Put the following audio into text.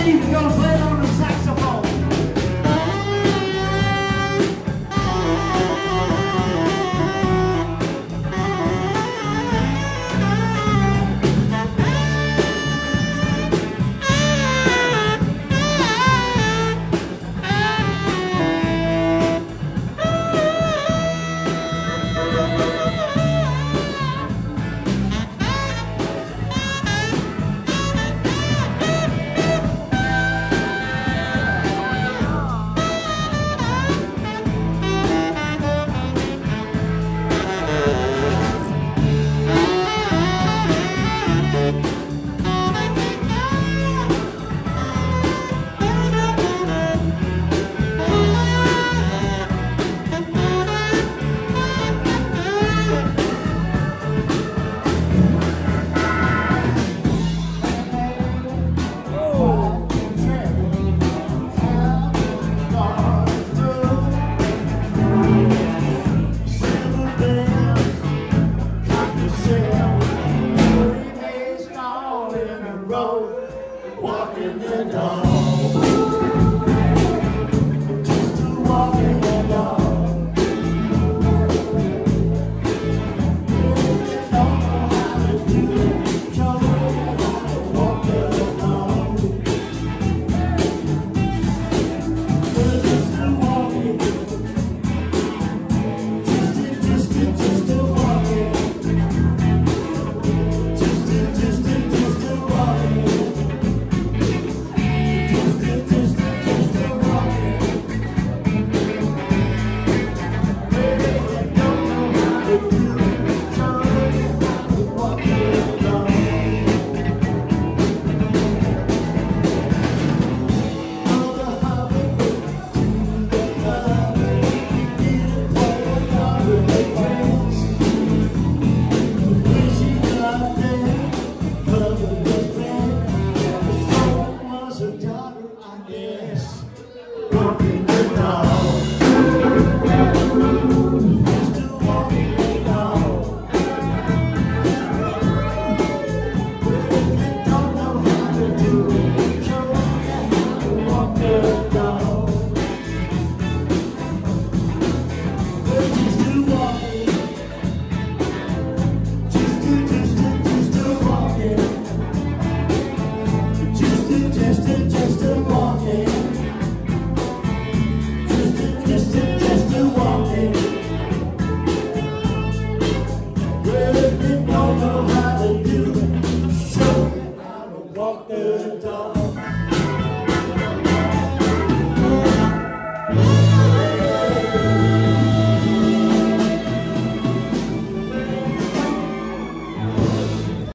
ain't even gonna play road, walking the dark.